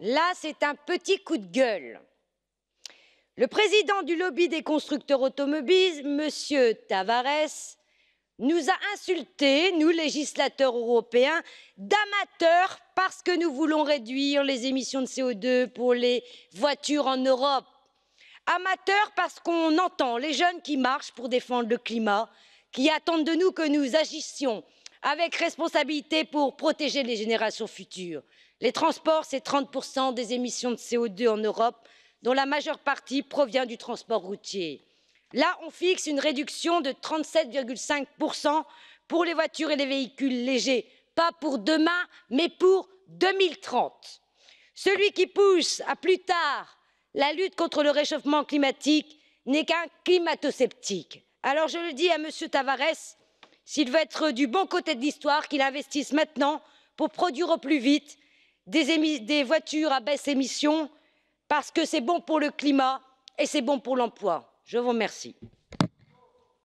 là, c'est un petit coup de gueule. Le président du lobby des constructeurs automobiles, M. Tavares, nous a insultés, nous législateurs européens, d'amateurs parce que nous voulons réduire les émissions de CO2 pour les voitures en Europe. Amateurs parce qu'on entend les jeunes qui marchent pour défendre le climat, qui attendent de nous que nous agissions avec responsabilité pour protéger les générations futures. Les transports, c'est 30% des émissions de CO2 en Europe dont la majeure partie provient du transport routier. Là, on fixe une réduction de 37,5% pour les voitures et les véhicules légers, pas pour demain, mais pour 2030. Celui qui pousse à plus tard la lutte contre le réchauffement climatique n'est qu'un climato-sceptique. Alors je le dis à M. Tavares, s'il veut être du bon côté de l'histoire, qu'il investisse maintenant pour produire au plus vite des, voitures à baisse émission parce que c'est bon pour le climat et c'est bon pour l'emploi. je vous remercie.